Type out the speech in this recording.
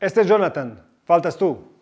Este es Jonathan, faltas tú.